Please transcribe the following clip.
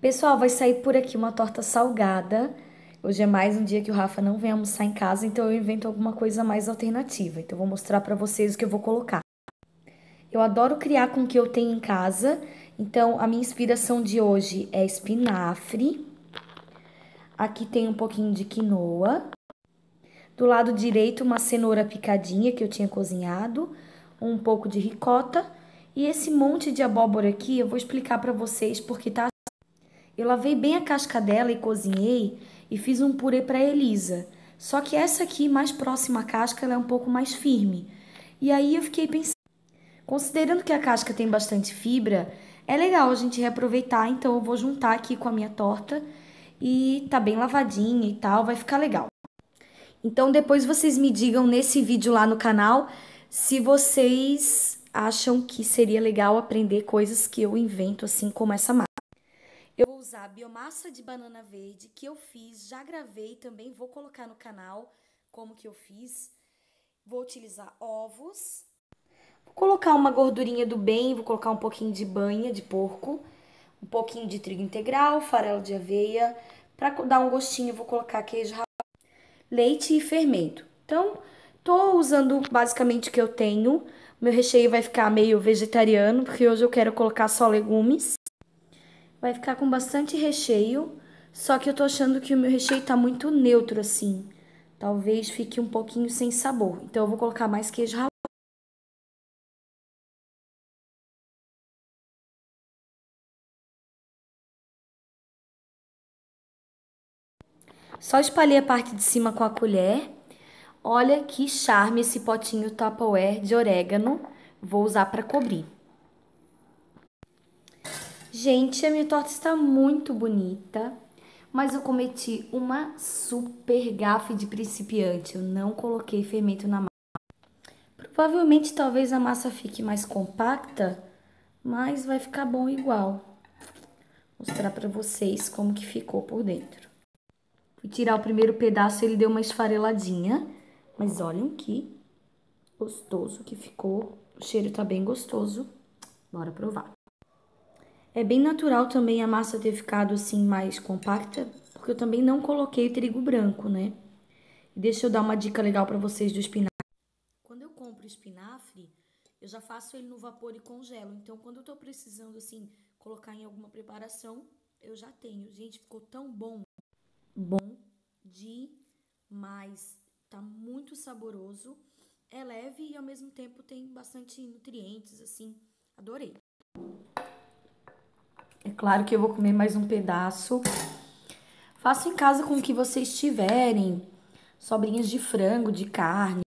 Pessoal, vai sair por aqui uma torta salgada. Hoje é mais um dia que o Rafa não vem almoçar em casa, então eu invento alguma coisa mais alternativa. Então vou mostrar para vocês o que eu vou colocar. Eu adoro criar com o que eu tenho em casa, então a minha inspiração de hoje é espinafre. Aqui tem um pouquinho de quinoa. Do lado direito, uma cenoura picadinha que eu tinha cozinhado, um pouco de ricota. E esse monte de abóbora aqui, eu vou explicar para vocês porque tá eu lavei bem a casca dela e cozinhei e fiz um purê para Elisa. Só que essa aqui, mais próxima à casca, ela é um pouco mais firme. E aí eu fiquei pensando, considerando que a casca tem bastante fibra, é legal a gente reaproveitar, então eu vou juntar aqui com a minha torta e tá bem lavadinha e tal, vai ficar legal. Então depois vocês me digam nesse vídeo lá no canal se vocês acham que seria legal aprender coisas que eu invento assim como essa massa. Eu vou usar a biomassa de banana verde que eu fiz, já gravei também, vou colocar no canal como que eu fiz. Vou utilizar ovos. Vou colocar uma gordurinha do bem, vou colocar um pouquinho de banha de porco, um pouquinho de trigo integral, farelo de aveia. Para dar um gostinho, vou colocar queijo leite e fermento. Então, tô usando basicamente o que eu tenho. Meu recheio vai ficar meio vegetariano, porque hoje eu quero colocar só legumes. Vai ficar com bastante recheio, só que eu tô achando que o meu recheio tá muito neutro assim. Talvez fique um pouquinho sem sabor. Então eu vou colocar mais queijo ralado. Só espalhei a parte de cima com a colher. Olha que charme esse potinho Tupperware de orégano. Vou usar para cobrir. Gente, a minha torta está muito bonita, mas eu cometi uma super gafe de principiante. Eu não coloquei fermento na massa. Provavelmente, talvez a massa fique mais compacta, mas vai ficar bom igual. Vou mostrar para vocês como que ficou por dentro. Fui tirar o primeiro pedaço, ele deu uma esfareladinha, mas olhem que gostoso que ficou. O cheiro tá bem gostoso. Bora provar. É bem natural também a massa ter ficado assim mais compacta, porque eu também não coloquei trigo branco, né? Deixa eu dar uma dica legal para vocês do espinafre. Quando eu compro espinafre, eu já faço ele no vapor e congelo. Então, quando eu tô precisando, assim, colocar em alguma preparação, eu já tenho. Gente, ficou tão bom. Bom demais. Tá muito saboroso. É leve e, ao mesmo tempo, tem bastante nutrientes, assim. Adorei. Claro que eu vou comer mais um pedaço. Faço em casa com o que vocês tiverem. Sobrinhas de frango, de carne.